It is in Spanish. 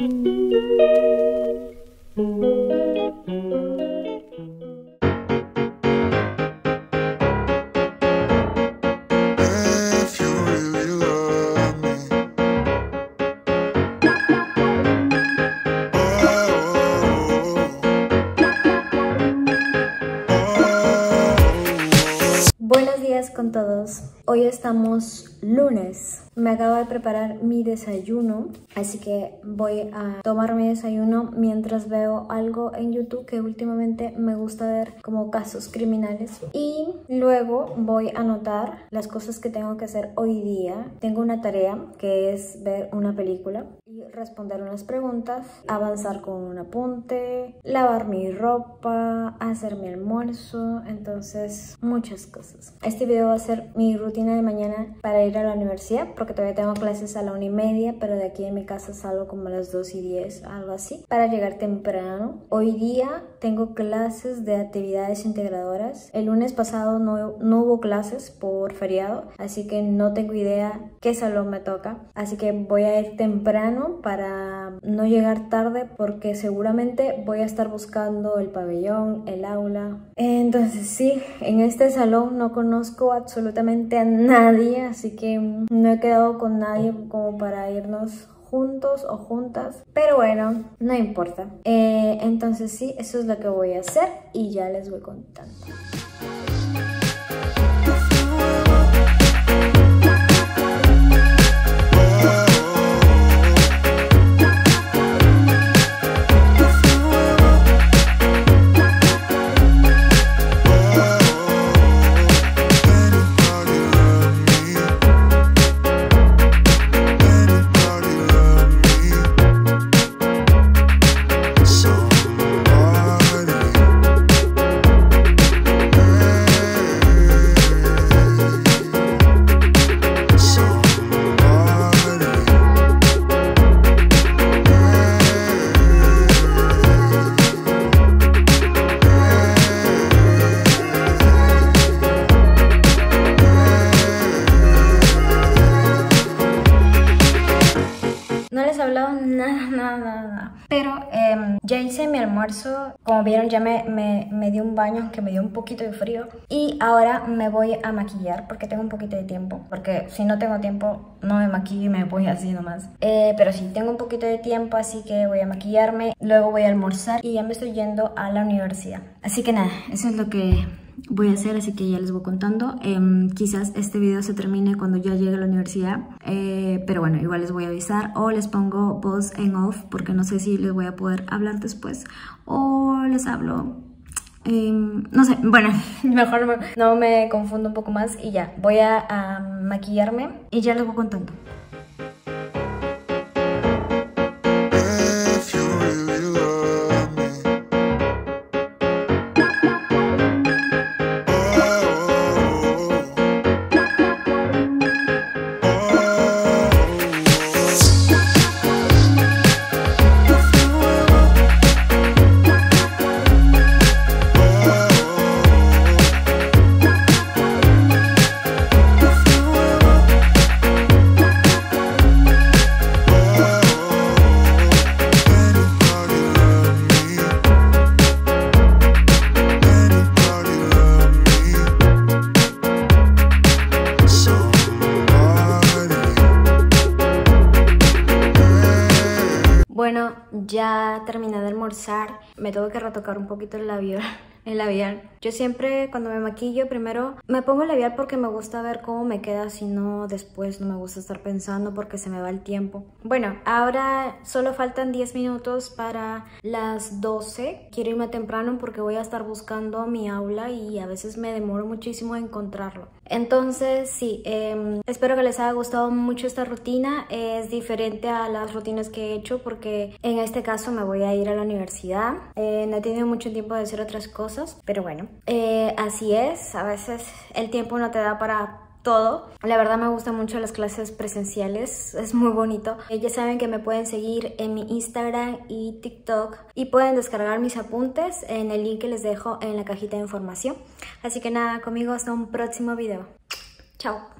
Buenos días con todos. Hoy estamos lunes. Me acabo de preparar mi desayuno, así que voy a tomar mi desayuno mientras veo algo en YouTube que últimamente me gusta ver como casos criminales. Y luego voy a anotar las cosas que tengo que hacer hoy día. Tengo una tarea que es ver una película y responder unas preguntas, avanzar con un apunte, lavar mi ropa, hacer mi almuerzo, entonces muchas cosas. Este video va a ser mi rutina de mañana para ir a la universidad porque todavía tengo clases a la una y media, pero de aquí en mi casa salgo como a las 2 y 10, algo así, para llegar temprano. Hoy día tengo clases de actividades integradoras. El lunes pasado no, no hubo clases por feriado, así que no tengo idea qué salón me toca. Así que voy a ir temprano para no llegar tarde porque seguramente voy a estar buscando el pabellón, el aula. Entonces sí, en este salón no conozco absolutamente a nadie, así que no he quedado con nadie como para irnos juntos o juntas. Pero bueno, no importa. Eh, entonces sí, eso es lo que voy a hacer y ya les voy contando. Hablado nada, nada, nada. Pero em, ya hice mi almuerzo. Como vieron, ya me, me, me di un baño, aunque me dio un poquito de frío. Y ahora me voy a maquillar porque tengo un poquito de tiempo. Porque si no tengo tiempo, no me maquillo y me voy así nomás. Eh, pero sí, tengo un poquito de tiempo, así que voy a maquillarme. Luego voy a almorzar y ya me estoy yendo a la universidad. Así que nada, eso es lo que voy a hacer, así que ya les voy contando. Em, quizás este video se termine cuando ya llegue a la universidad, eh, pero bueno, igual les voy a avisar o les pongo voz en off porque no sé si les voy a poder hablar después o les hablo. em, no sé, bueno, mejor no- me confundo un poco más y ya, voy a maquillarme y ya les voy contando. Bueno, ya terminé de almorzar. Me tengo que retocar un poquito el labial. El labial. Yo siempre cuando me maquillo primero me pongo el labial porque me gusta ver cómo me queda, si no después no me gusta estar pensando porque se me va el tiempo. Bueno, ahora solo faltan 10 minutos para las 12. Quiero irme temprano porque voy a estar buscando mi aula y a veces me demoro muchísimo en encontrarlo. Entonces, sí, em, espero que les haya gustado mucho esta rutina. Es diferente a las rutinas que he hecho porque en este caso me voy a ir a la universidad. Eh, no he tenido mucho tiempo de hacer otras pero bueno, eh, así es. A veces el tiempo no te da para todo. La verdad me gustan mucho las clases presenciales, es muy bonito. Eh, ya saben que me pueden seguir en mi Instagram y TikTok y pueden descargar mis apuntes en el link que les dejo en la cajita de información. Así que nada, conmigo hasta un próximo video. Chao.